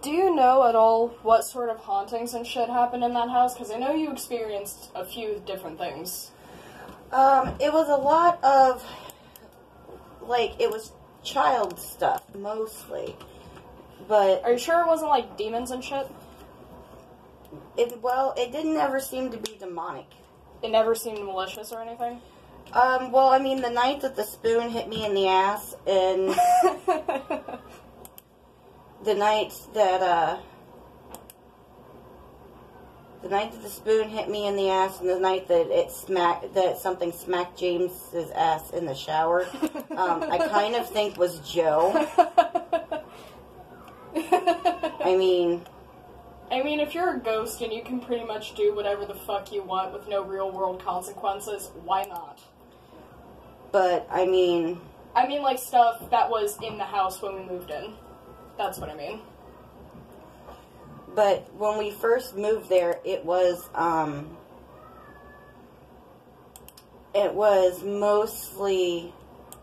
Do you know at all what sort of hauntings and shit happened in that house? Because I know you experienced a few different things. Um, it was a lot of like it was child stuff mostly, but Are you sure it wasn't like demons and shit? it well it didn't ever seem to be demonic. It never seemed malicious or anything. Um, well, I mean, the night that the spoon hit me in the ass, and the night that uh, the night that the spoon hit me in the ass, and the night that it smacked that something smacked James's ass in the shower, um, I kind of think was Joe. I mean, I mean, if you're a ghost and you can pretty much do whatever the fuck you want with no real world consequences, why not? but I mean, I mean, like stuff that was in the house when we moved in. That's what I mean. but when we first moved there, it was um, it was mostly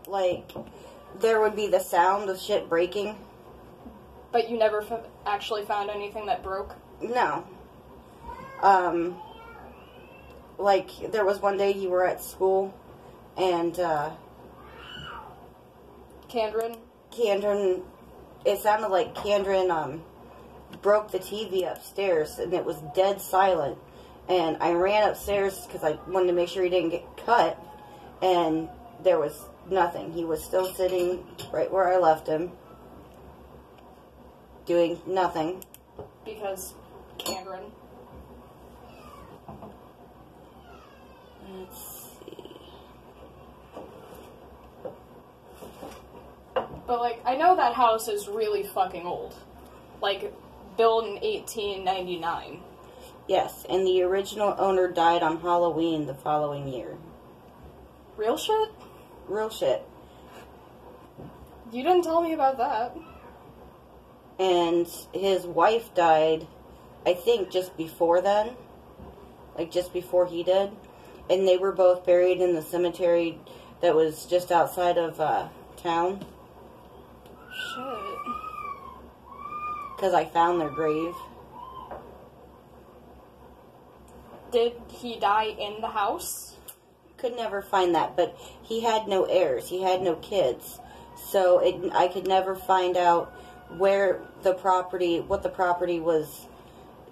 like there would be the sound of shit breaking. But you never f- actually found anything that broke. No. Um, like there was one day you were at school, and uh, Candrin, Candron, it sounded like Candron um, broke the TV upstairs, and it was dead silent. And I ran upstairs because I wanted to make sure he didn't get cut, and there was nothing. He was still sitting right where I left him, doing nothing. because Candrin. Let's But like, I know that house is really fucking old. Like, built in 1899. Yes, and the original owner died on Halloween the following year. Real shit? Real shit. You didn't tell me about that. And his wife died, I think, just before then. Like, just before he did. And they were both buried in the cemetery that was just outside of uh, town. Shit. Because I found their grave. Did he die in the house? Could never find that, but he had no heirs. He had no kids. So it, I could never find out where the property, what the property was,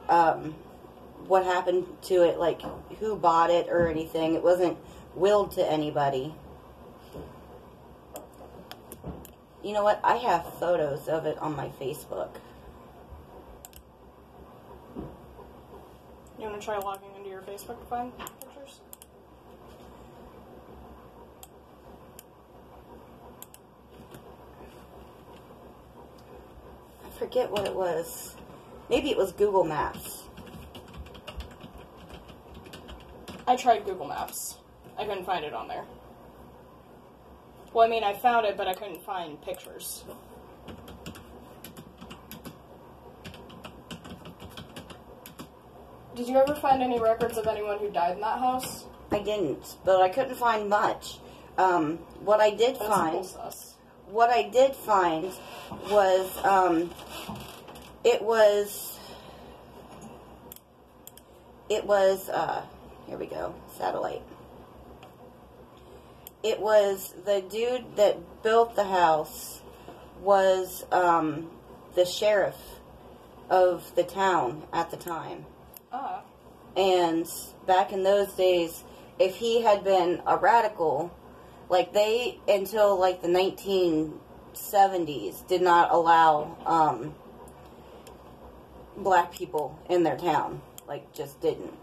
um, what happened to it, like who bought it or anything. It wasn't willed to anybody. You know what? I have photos of it on my Facebook. You want to try logging into your Facebook to find pictures? I forget what it was. Maybe it was Google Maps. I tried Google Maps. I couldn't find it on there. Well, I mean, I found it, but I couldn't find pictures. Did you ever find any records of anyone who died in that house? I didn't, but I couldn't find much. Um, what I did That's find, what I did find was um, it was it was uh, here we go satellite. It was the dude that built the house was um, the sheriff of the town at the time. And back in those days, if he had been a radical, like they until like the 1970s did not allow um, black people in their town, like just didn't.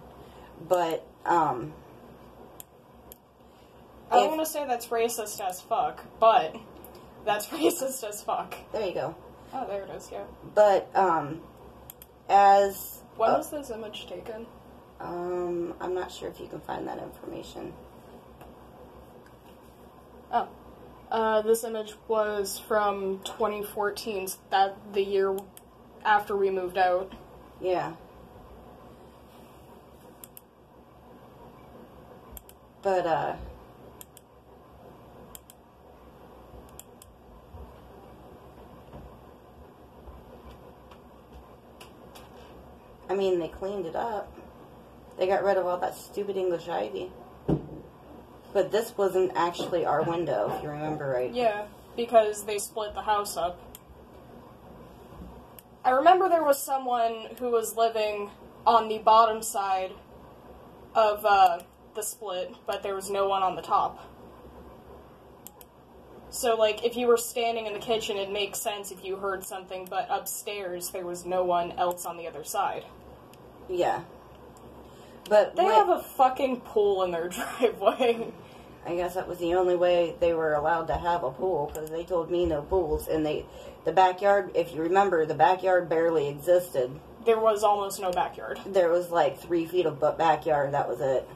But um, I don't want to say that's racist as fuck, but that's racist as fuck. there you go. Oh, there it is. Yeah. But um, as When uh, was this image taken? um, I'm not sure if you can find that information. Oh. Uh, this image was from 2014, that the year after we moved out. Yeah. But, uh. I mean, they cleaned it up. They got rid of all that stupid English ivy. But this wasn't actually our window, if you remember right. Yeah, because they split the house up. I remember there was someone who was living on the bottom side of uh, the split, but there was no one on the top. So, like, if you were standing in the kitchen, it makes sense if you heard something, but upstairs there was no one else on the other side. Yeah. But They when- have a fucking pool in their driveway. I guess that was the only way they were allowed to have a pool because they told me no pools and they the backyard if you remember the backyard barely existed there was almost no backyard. there was like three feet of backyard that was it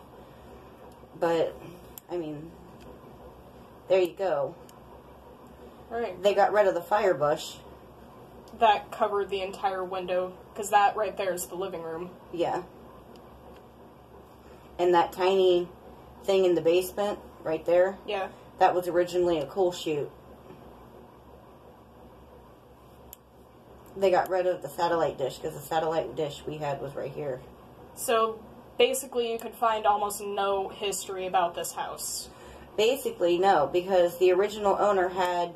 but i mean there you go Right. they got rid of the fire bush That covered the entire window, because that right there is the living room. yeah and that tiny thing in the basement right there Yeah. that was originally a cool chute. they got rid of the satellite dish because the satellite dish we had was right here So basically, you could find almost no history about this house. basically no because the original owner had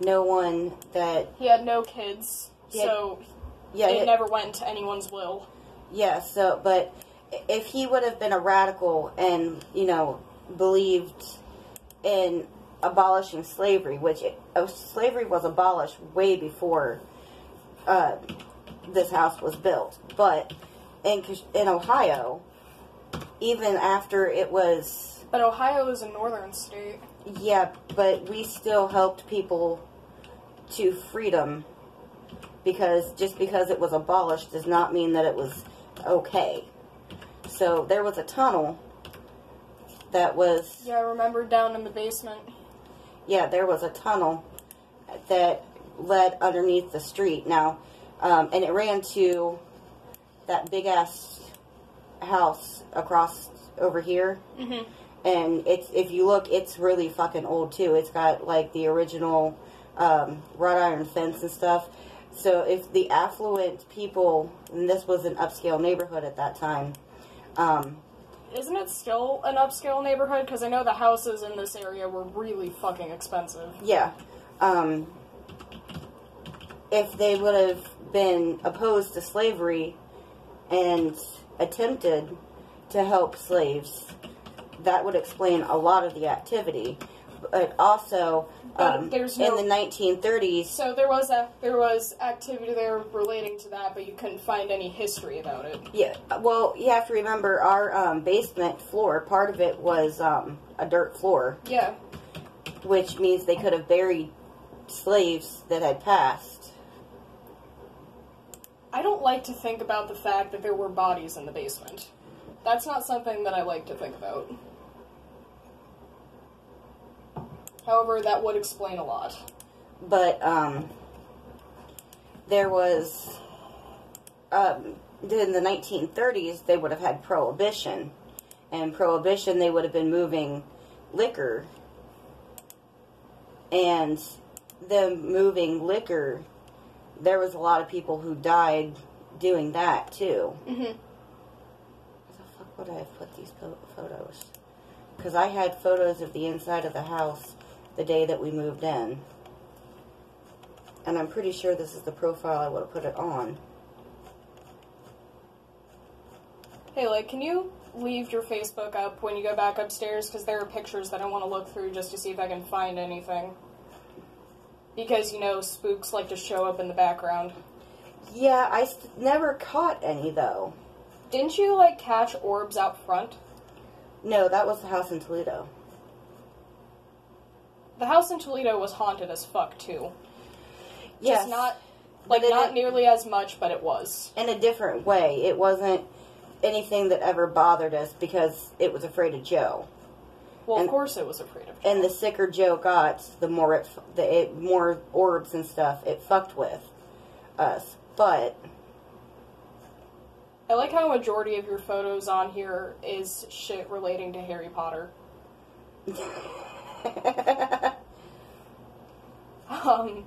no one that He had no kids, Yeah. so yeah it it- never went into anyone's will. yeah so but if he would have been a radical and you know believed in abolishing slavery which it, uh, slavery was abolished way before uh, this house was built but in in ohio even after it was But Ohio is a northern state. Yeah, but we still helped people to freedom because just because it was abolished does not mean that it was okay. So there was a tunnel that was Yeah, I remember down in the basement. yeah, there was a tunnel that led underneath the street. Now, um, and it ran to that big ass house across over here. hmm and it's if you look, it's really fucking old too. It's got like the original um, wrought iron fence and stuff. So if the affluent people, and this was an upscale neighborhood at that time, um, Isn't it still an upscale neighborhood? Because I know the houses in this area were really fucking expensive. yeah, um, if they would have been opposed to slavery and attempted to help slaves, that would explain a lot of the activity. But also, But um, there's in no- the 1930s, So there was a there was activity there relating to that, but you couldn't find any history about it. yeah. Well, you have to remember our um, basement floor. Part of it was um, a dirt floor, Yeah, which means they could have buried slaves that had passed. I don't like to think about the fact that there were bodies in the basement. That's not something that I like to think about. However, that would explain a lot. but um, there was um, in the 1930s they would have had prohibition and prohibition they would have been moving liquor and them moving liquor there was a lot of people who died doing that too hmm the fuck would I have put these photos? Because I had photos of the inside of the house the day that we moved in. And I'm pretty sure this is the profile I would have put it on. Hey, like, can you leave your Facebook up when you go back upstairs? Because there are pictures that I want to look through just to see if I can find anything. Because, you know, spooks like to show up in the background. Yeah, I never caught any though. Didn't you, like, catch orbs out front? No, that was the house in Toledo. The house in Toledo was haunted as fuck, too. Yes, Just not, like, it- not nearly as much, but it was. in a different way. It wasn't anything that ever bothered us because it was afraid of Joe. Well, And- of course it was afraid of And the sicker Joe got, the more it, the it, more orbs and stuff it fucked with us. But I like how a majority of your photos on here is shit relating to Harry Potter. Um,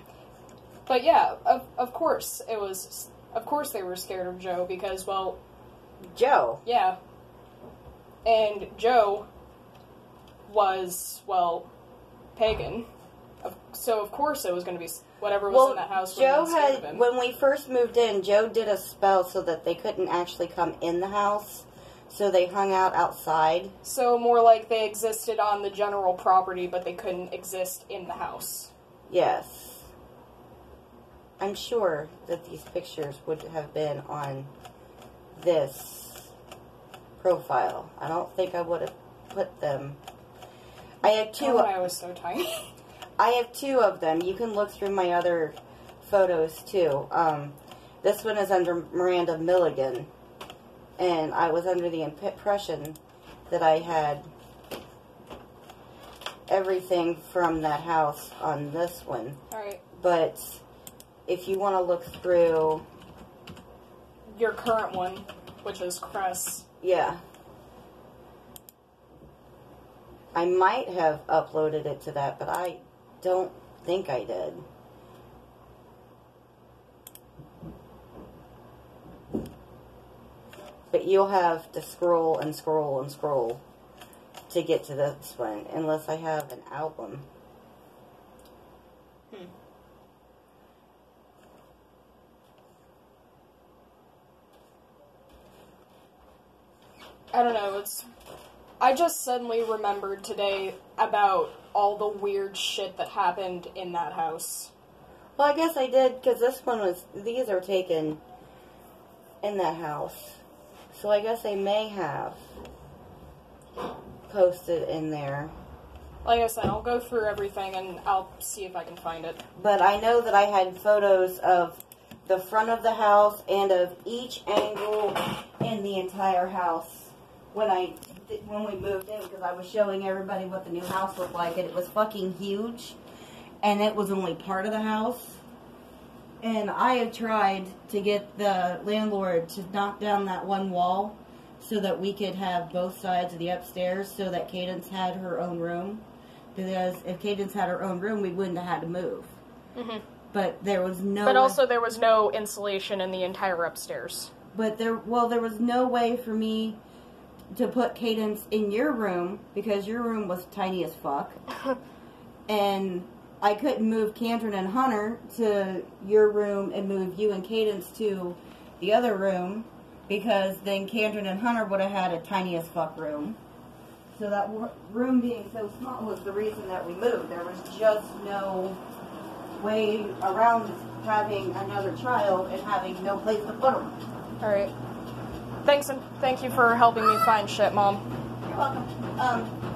but yeah, of, of course, it was Of course they were scared of Joe because, well, Joe. yeah. And Joe was, well, pagan. So, of course, it was going to be whatever was in that house. Joe had when we first moved in. Joe did a spell so that they couldn't actually come in the house, so they hung out outside. So, more like they existed on the general property, but they couldn't exist in the house. Yes, I'm sure that these pictures would have been on this profile. I don't think I would have put them. I have two. Oh, I was so tiny. I have two of them. You can look through my other photos too. Um, this one is under Miranda Milligan, and I was under the impression that I had everything from that house on this one. Alright. But if you want to look through, Your current one, which is Cress. yeah. I might have uploaded it to that, but I don't think I did. But you'll have to scroll and scroll and scroll to get to this one, unless I have an album. Hmm. I don't know, it's. I just suddenly remembered today about all the weird shit that happened in that house. Well, I guess I did because this one was. These are taken in that house, so I guess they may have posted in there. Like I said, I'll go through everything and I'll see if I can find it. But I know that I had photos of the front of the house and of each angle in the entire house when I when we moved in because I was showing everybody what the new house looked like and it was fucking huge and it was only part of the house. And I have tried to get the landlord to knock down that one wall so that we could have both sides of the upstairs so that Cadence had her own room. Because if Cadence had her own room, we wouldn't have had to move. Mm-hmm. But there was no. But also, there was no insulation in the entire upstairs. But there, well, there was no way for me to put Cadence in your room because your room was tiny as fuck, and I couldn't move Cantron and Hunter to your room and move you and Cadence to the other room because then Cantron and Hunter would have had a tiny as fuck room. So that w- room being so small was the reason that we moved. There was just no way around having another child and having no place to put them. Alright. Thanks and thank you for helping me find shit, Mom. You're welcome. Um,